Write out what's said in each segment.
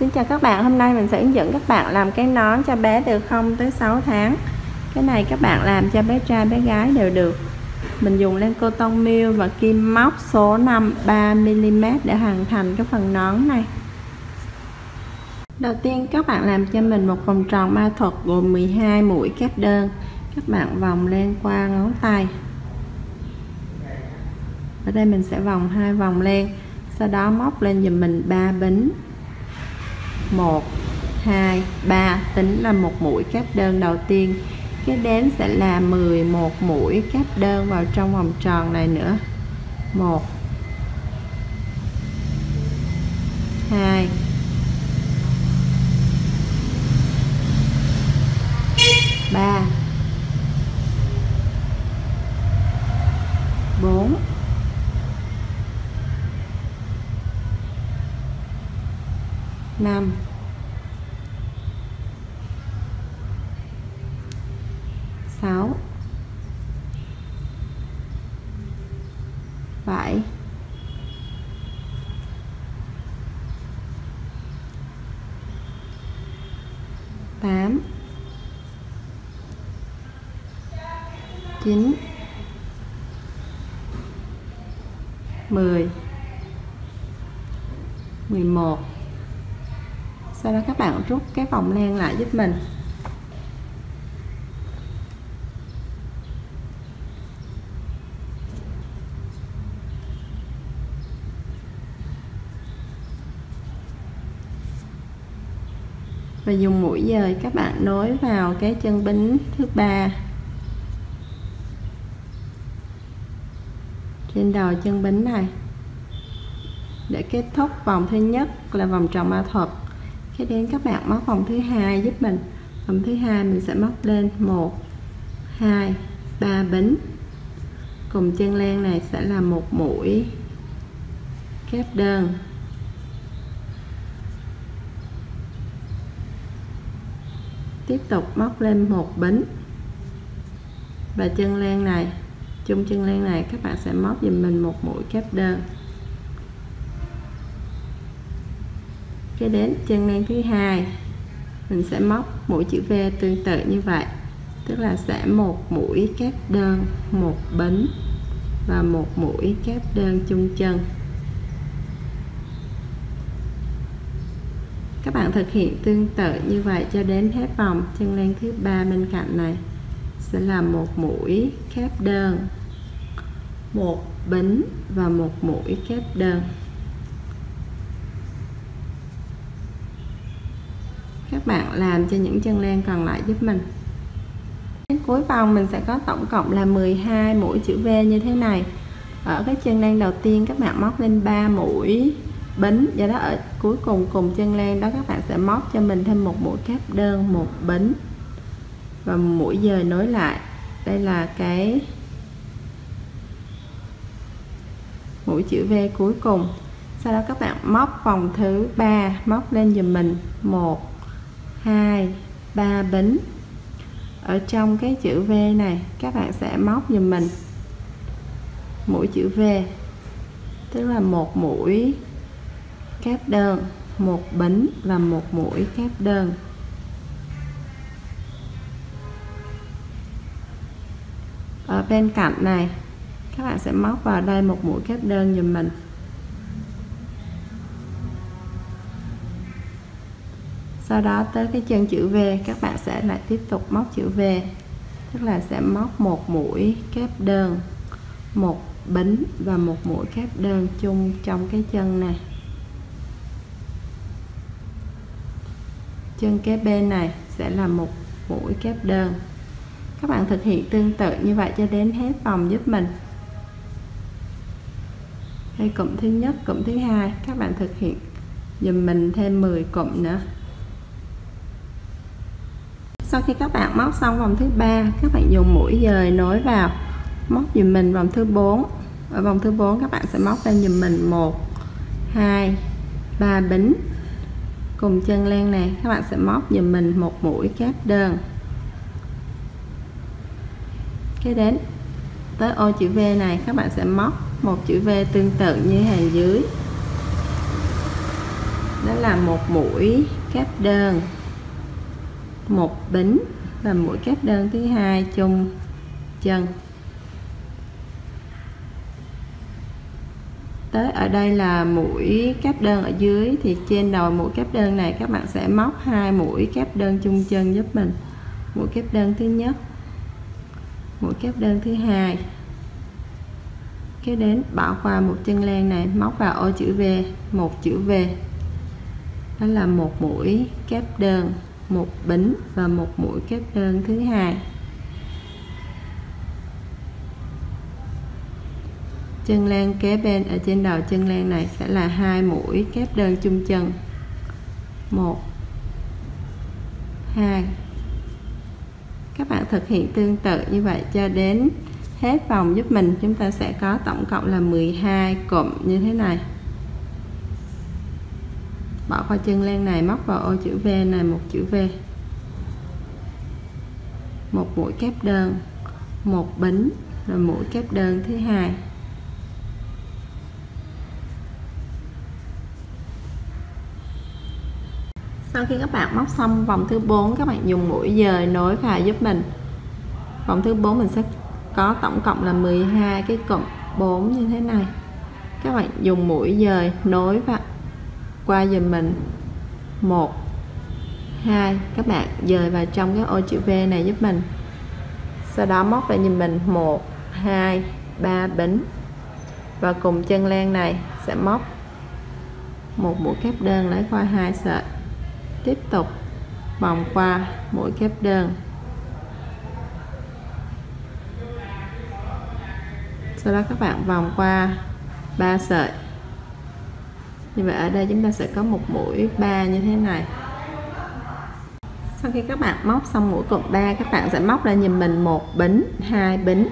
Xin chào các bạn, hôm nay mình sẽ hướng dẫn các bạn làm cái nón cho bé từ 0 tới 6 tháng. Cái này các bạn làm cho bé trai bé gái đều được. Mình dùng len cô tông miêu và kim móc số 5 3mm để hoàn thành cái phần nón này. Đầu tiên các bạn làm cho mình một vòng tròn ma thuật gồm 12 mũi kép đơn. Các bạn vòng lên qua ngón tay. Ở đây mình sẽ vòng hai vòng lên Sau đó móc lên dùm mình 3 bính. 1 2 3 tính là một mũi kép đơn đầu tiên. Cái đếm sẽ là 11 mũi kép đơn vào trong vòng tròn này nữa. 1 2 3 4 5 6 7 8 9 10 11 sau đó các bạn rút cái vòng len lại giúp mình. Và dùng mũi dời các bạn nối vào cái chân bính thứ ba. Trên đầu chân bính này. Để kết thúc vòng thứ nhất là vòng tròn ma thuật cái đến các bạn móc vòng thứ hai giúp mình. Vòng thứ hai mình sẽ móc lên. 1 2 3 bính. Cùng chân len này sẽ là một mũi kép đơn. Tiếp tục móc lên một bính. Và chân len này, chung chân len này, các bạn sẽ móc dùm mình một mũi kép đơn. Kế đến chân len thứ hai. Mình sẽ móc mũi chữ V tương tự như vậy, tức là sẽ một mũi kép đơn, một bính và một mũi kép đơn chung chân. Các bạn thực hiện tương tự như vậy cho đến hết vòng chân len thứ ba bên cạnh này. Sẽ là một mũi kép đơn, một bính và một mũi kép đơn. Các bạn làm cho những chân len còn lại giúp mình. Đến cuối vòng mình sẽ có tổng cộng là 12 mũi chữ V như thế này. Ở cái chân len đầu tiên các bạn móc lên 3 mũi bính, do đó ở cuối cùng cùng chân len đó các bạn sẽ móc cho mình thêm một mũi kép đơn, một bính và mũi dời nối lại. Đây là cái mũi chữ V cuối cùng. Sau đó các bạn móc vòng thứ ba, móc lên dùm mình. Một hai, ba bính. Ở trong cái chữ V này, các bạn sẽ móc dùm mình. Mũi chữ V, tức là một mũi kép đơn, một bính và một mũi kép đơn. Ở bên cạnh này, các bạn sẽ móc vào đây một mũi kép đơn dùm mình. Sau đó tới cái chân chữ V, các bạn sẽ lại tiếp tục móc chữ V. Tức là sẽ móc một mũi kép đơn, một bính và một mũi kép đơn chung trong cái chân này. Chân kế bên này sẽ là một mũi kép đơn. Các bạn thực hiện tương tự như vậy cho đến hết vòng giúp mình. Đây, cụm thứ nhất, cụm thứ hai. Các bạn thực hiện dùm mình thêm 10 cụm nữa sau khi các bạn móc xong vòng thứ ba, các bạn dùng mũi dời nối vào, móc dùm mình vòng thứ 4 ở vòng thứ 4 các bạn sẽ móc lên dùm mình 1 2 3 bính. Cùng chân len này các bạn sẽ móc dùm mình một mũi kép đơn. Cái đến, tới ô chữ V này, các bạn sẽ móc một chữ V tương tự như hàng dưới. Đó là một mũi kép đơn một bính và mũi kép đơn thứ hai chung chân. Tới ở đây là mũi kép đơn ở dưới, thì trên đầu mũi kép đơn này các bạn sẽ móc hai mũi kép đơn chung chân giúp mình. Mũi kép đơn thứ nhất, mũi kép đơn thứ hai. Kế đến bỏ qua một chân len này, móc vào ô chữ V, một chữ V. Đó là một mũi kép đơn một bính và một mũi kép đơn thứ hai. Chân len kế bên ở trên đầu chân len này sẽ là hai mũi kép đơn chung chân. Một, hai. Các bạn thực hiện tương tự như vậy cho đến hết vòng giúp mình. Chúng ta sẽ có tổng cộng là 12 cụm như thế này bỏ qua chân len này, móc vào ô chữ V này, một chữ V. Một mũi kép đơn, một bính, rồi mũi kép đơn thứ hai. Sau khi các bạn móc xong vòng thứ 4 các bạn dùng mũi dời nối vào giúp mình. Vòng thứ 4 mình sẽ có tổng cộng là 12 cái cụm 4 như thế này. Các bạn dùng mũi dời nối vào qua dùm mình. Một, hai, các bạn dời vào trong cái ô chữ V này giúp mình. Sau đó móc lại dùm mình. Một, hai, ba bính. Và cùng chân len này sẽ móc một mũi kép đơn lấy qua hai sợi. Tiếp tục vòng qua mũi kép đơn. Sau đó các bạn vòng qua ba sợi như vậy ở đây chúng ta sẽ có một mũi ba như thế này. Sau khi các bạn móc xong mũi cộng 3 các bạn sẽ móc ra nhìn mình một bính, hai bính.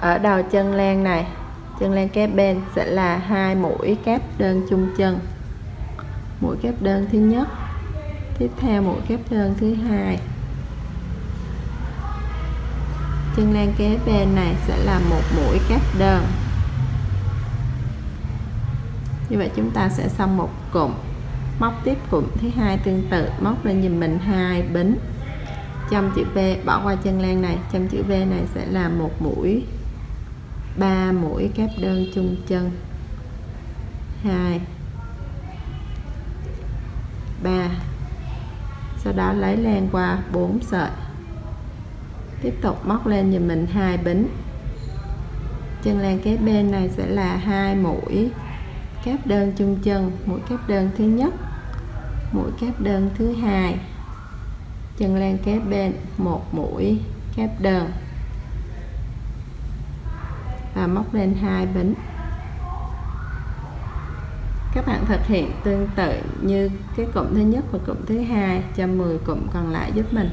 Ở đầu chân len này, chân len kép bên sẽ là hai mũi kép đơn chung chân. Mũi kép đơn thứ nhất, tiếp theo mũi kép đơn thứ hai. Chân len kế bên này sẽ là một mũi kép đơn như vậy chúng ta sẽ xong một cụm, móc tiếp cụm thứ hai tương tự, móc lên nhìn mình hai bính trong chữ V, bỏ qua chân len này trong chữ V này sẽ là một mũi, ba mũi kép đơn chung chân. Hai, ba. Sau đó lấy len qua 4 sợi. Tiếp tục móc lên giùm mình hai bính chân len kế bên này sẽ là hai mũi kép đơn chung chân mũi kép đơn thứ nhất mũi kép đơn thứ hai. Chân len kế bên, một mũi kép đơn. Và móc lên hai bính. Các bạn thực hiện tương tự như cái cụm thứ nhất và cụm thứ hai cho 10 cụm còn lại giúp mình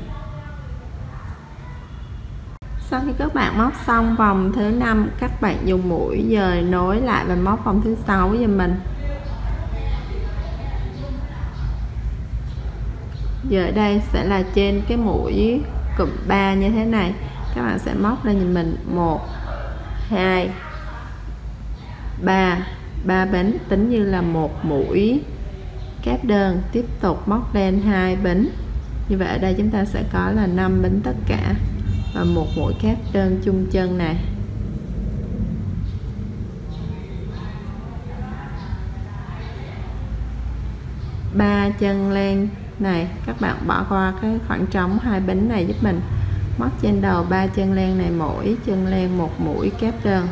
sau khi các bạn móc xong vòng thứ năm, các bạn dùng mũi dời nối lại và móc vòng thứ sáu giùm mình. Giờ đây sẽ là trên cái mũi cụm 3 như thế này. Các bạn sẽ móc lên nhìn mình. 1 2 3 3 bánh tính như là một mũi kép đơn. Tiếp tục móc lên hai bánh. Như vậy ở đây chúng ta sẽ có là 5 bánh tất cả. Ờ, một mũi kép đơn chung chân này ba chân len này, các bạn bỏ qua cái khoảng trống hai bánh này giúp mình. Móc trên đầu ba chân len này mỗi chân len một mũi kép đơn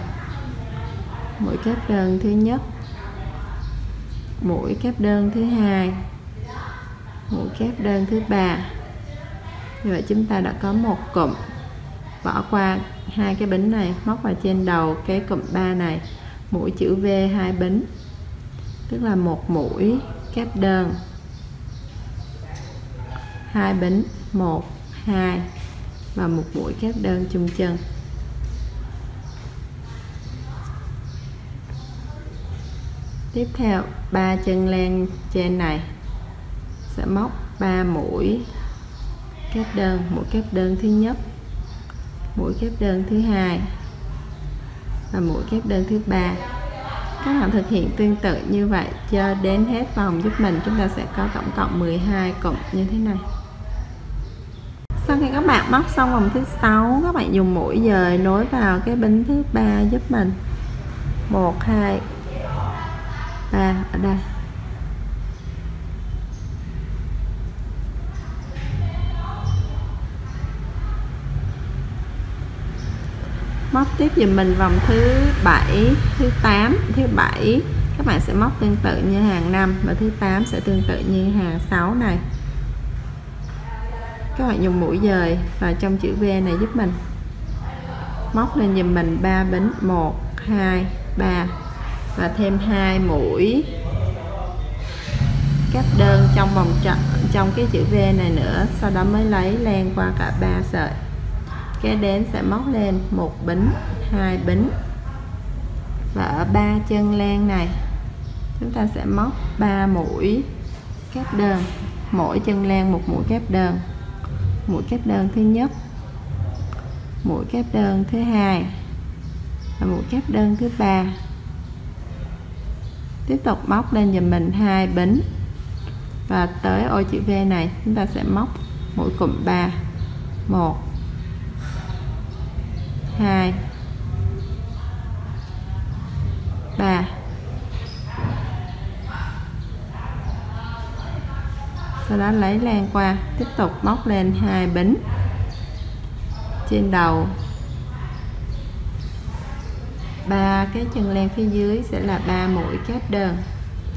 mũi kép đơn thứ nhất. Mũi kép đơn thứ hai. Mũi kép đơn thứ ba. Như vậy chúng ta đã có một cụm bỏ qua hai cái bính này, móc vào trên đầu cái cụm 3 này, mũi chữ V hai bính tức là một mũi kép đơn. Hai bính một, hai, và một mũi kép đơn chung chân. Tiếp theo, ba chân len trên này sẽ móc 3 mũi kép đơn. Mũi kép đơn thứ nhất mũi kép đơn thứ hai và mũi kép đơn thứ ba. Các bạn thực hiện tương tự như vậy cho đến hết vòng giúp mình. Chúng ta sẽ có tổng cộng 12 cụm như thế này. Sau khi các bạn móc xong vòng thứ sáu, các bạn dùng mũi dời nối vào cái bính thứ ba giúp mình. Một, hai, ba, ở đây. Móc tiếp dùm mình vòng thứ bảy, thứ 8 thứ bảy. Các bạn sẽ móc tương tự như hàng 5 và thứ 8 sẽ tương tự như hàng 6 này. Các bạn dùng mũi dời vào trong chữ V này giúp mình. Móc lên dùm mình 3 bính 1 2 3 và thêm hai mũi. Cắt đơn trong vòng trận trong cái chữ V này nữa, sau đó mới lấy len qua cả ba sợi kế đến sẽ móc lên một bính, hai bính. Và ở ba chân len này, chúng ta sẽ móc 3 mũi kép đơn. Mỗi chân len một mũi kép đơn. Mũi kép đơn thứ nhất, mũi kép đơn thứ hai, và mũi kép đơn thứ ba. Tiếp tục móc lên dùm mình hai bính. Và tới ô chữ V này, chúng ta sẽ móc mũi cụm 3 1 2 3 sau đó lấy lan qua, tiếp tục móc lên hai bính trên đầu. Ba cái chân len phía dưới sẽ là ba mũi kép đơn.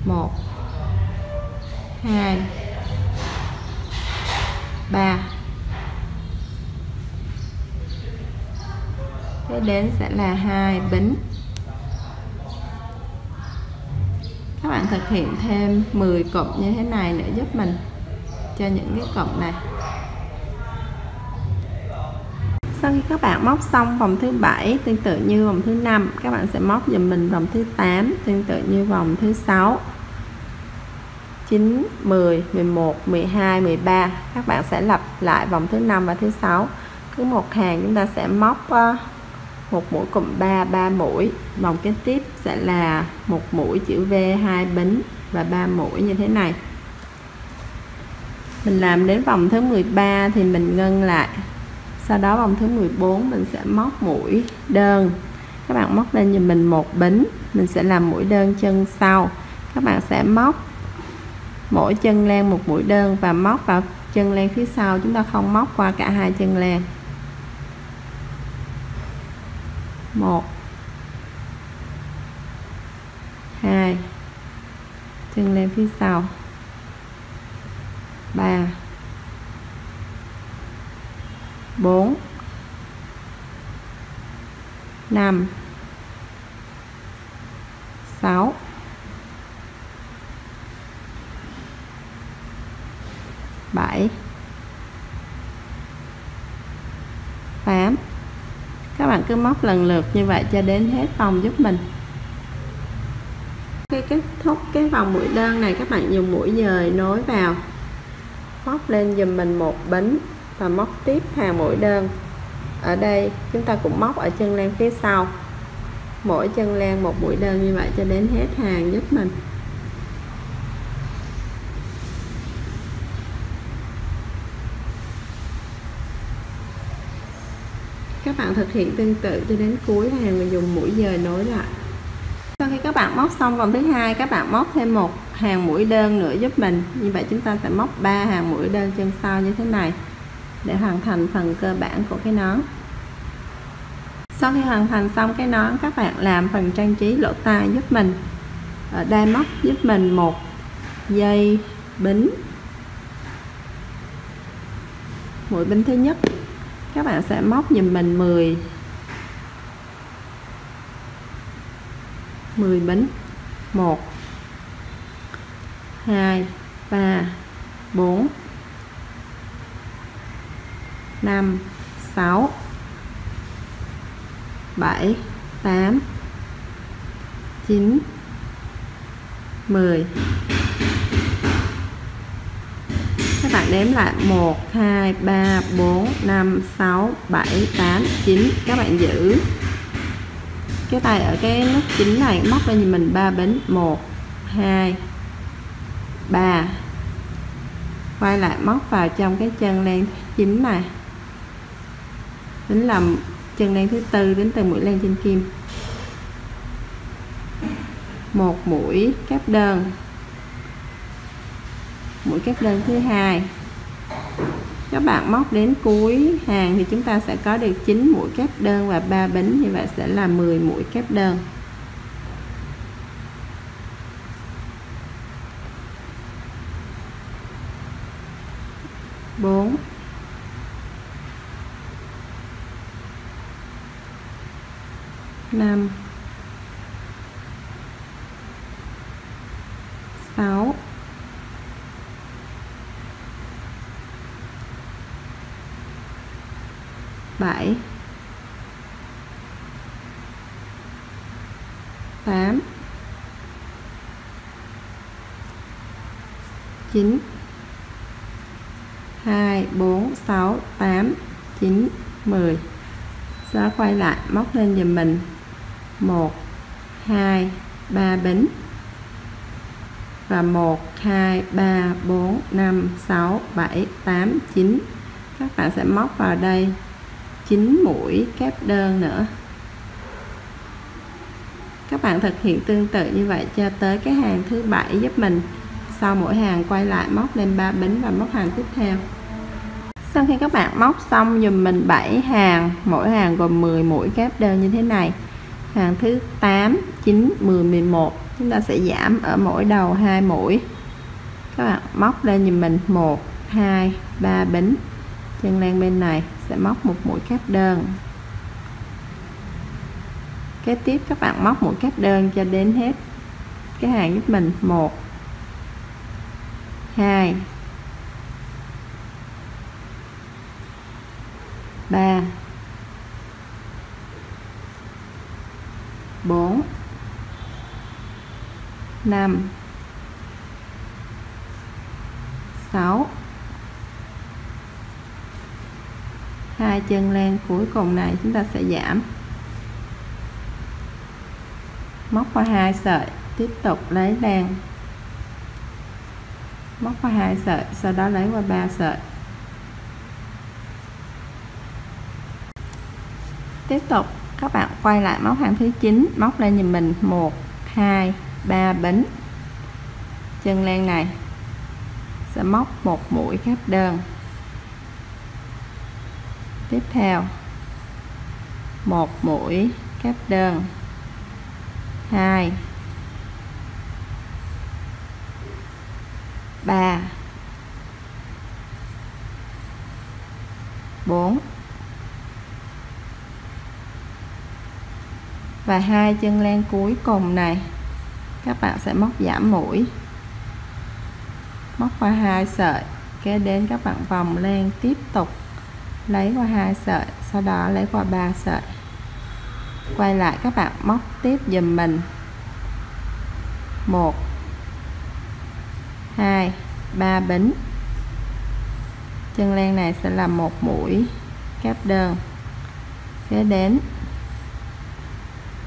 Một. Hai. Ba. Kế đến sẽ là hai bính các bạn thực hiện thêm 10 cộng như thế này để giúp mình cho những cái cộng này. Sau khi các bạn móc xong vòng thứ bảy, tương tự như vòng thứ năm, các bạn sẽ móc dùm mình vòng thứ 8 tương tự như vòng thứ sáu. 9 10 11 12 13 các bạn sẽ lặp lại vòng thứ năm và thứ sáu. Cứ một hàng chúng ta sẽ móc ờ, một mũi cụm 3 3 mũi. Vòng kế tiếp sẽ là một mũi chữ V, hai bính và ba mũi như thế này. Mình làm đến vòng thứ 13 thì mình ngân lại. Sau đó vòng thứ 14 mình sẽ móc mũi đơn. Các bạn móc lên giùm mình một bính. Mình sẽ làm mũi đơn chân sau. Các bạn sẽ móc mỗi chân len một mũi đơn và móc vào chân len phía sau. Chúng ta không móc qua cả hai chân len. Một. Hai. Chân lên phía sau. Ba. Bốn. Năm. Sáu. Bảy tám các bạn cứ móc lần lượt như vậy cho đến hết vòng giúp mình. Khi kết thúc cái vòng mũi đơn này, các bạn dùng mũi dời nối vào, móc lên dùm mình một bính và móc tiếp hàng mũi đơn. Ở đây, chúng ta cũng móc ở chân len phía sau. Mỗi chân len một mũi đơn như vậy cho đến hết hàng giúp mình. Các bạn thực hiện tương tự cho đến cuối hàng và dùng mũi dời nối lại. Sau khi các bạn móc xong vòng thứ hai, các bạn móc thêm một hàng mũi đơn nữa giúp mình. Như vậy chúng ta sẽ móc 3 hàng mũi đơn chân sau như thế này để hoàn thành phần cơ bản của cái nón. Sau khi hoàn thành xong cái nón, các bạn làm phần trang trí lỗ tai giúp mình. Ở đây móc giúp mình một dây bính. Mũi bính thứ nhất các bạn sẽ móc dùm mình 10 10 bính 1 2 3 4 5 6 7 8 9 10 các bạn đếm lại. 1 2 3 4 5 6 7 8 9 các bạn giữ cái tay ở cái nút chính này, móc lên nhìn mình. Ba bến. 1 2 3 quay lại, móc vào trong cái chân len chính này. Tính làm chân len thứ tư đến từ mũi len trên kim. Một mũi kép đơn mũi kép đơn thứ hai. Các bạn móc đến cuối hàng thì chúng ta sẽ có được 9 mũi kép đơn và 3 bính, như vậy sẽ là 10 mũi kép đơn. Bốn. Năm. 7 8 9 2 4 6 8 9 10 sau đó quay lại, móc lên giùm mình. 1 2 3 bính. Và 1 2 3 4 5 6 7 8 9 các bạn sẽ móc vào đây. 9 mũi kép đơn nữa. Các bạn thực hiện tương tự như vậy cho tới cái hàng thứ bảy giúp mình. Sau mỗi hàng quay lại móc lên 3 bính và móc hàng tiếp theo. Sau khi các bạn móc xong dùm mình 7 hàng, mỗi hàng gồm 10 mũi kép đơn như thế này. Hàng thứ 8 9 10 11 chúng ta sẽ giảm ở mỗi đầu hai mũi. Các bạn móc lên dùm mình 1 2 3 bính chân len bên này sẽ móc một mũi kép đơn. Kế tiếp các bạn móc mũi kép đơn cho đến hết cái hàng giúp mình. 1 2 3 4 5 6 hai chân len cuối cùng này chúng ta sẽ giảm. Móc qua hai sợi, tiếp tục lấy len móc qua hai sợi, sau đó lấy qua ba sợi. Tiếp tục, các bạn quay lại móc hàng thứ 9 móc lên nhìn mình. 1 2 3 bính chân len này, sẽ móc một mũi kép đơn tiếp theo. Một mũi kép đơn. Hai. Ba. Bốn. Và hai chân len cuối cùng này. Các bạn sẽ móc giảm mũi. Móc qua hai sợi, kế đến các bạn vòng len tiếp tục lấy qua hai sợi, sau đó lấy qua ba sợi. Quay lại, các bạn móc tiếp dùm mình. Một, hai, ba bính. Chân len này sẽ là một mũi kép đơn. Kế đến,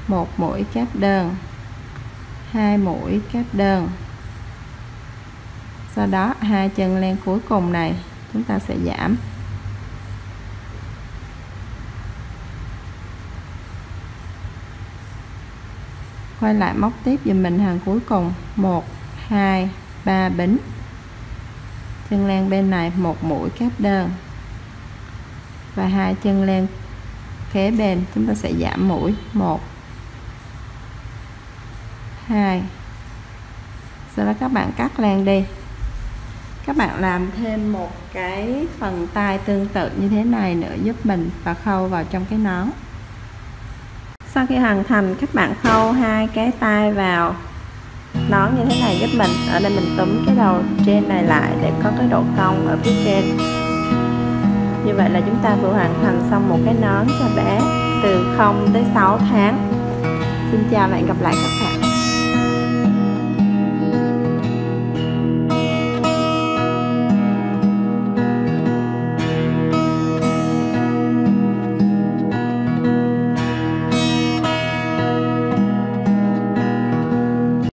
một mũi kép đơn. Hai mũi kép đơn. Sau đó, hai chân len cuối cùng này, chúng ta sẽ giảm. Quay lại móc tiếp dùm mình hàng cuối cùng. 1 2 3 bính. Chân len bên này, một mũi kép đơn. Và hai chân len kế bên, chúng ta sẽ giảm mũi. 1 2 sau đó các bạn cắt len đi. Các bạn làm thêm một cái phần tay tương tự như thế này nữa, giúp mình và khâu vào trong cái nón sau khi hoàn thành, các bạn khâu hai cái tay vào. Nón như thế này giúp mình, ở đây mình túm cái đầu trên này lại để có cái độ cong ở phía trên. Như vậy là chúng ta vừa hoàn thành xong một cái nón cho bé từ 0 tới 6 tháng. Xin chào và hẹn gặp lại các bạn.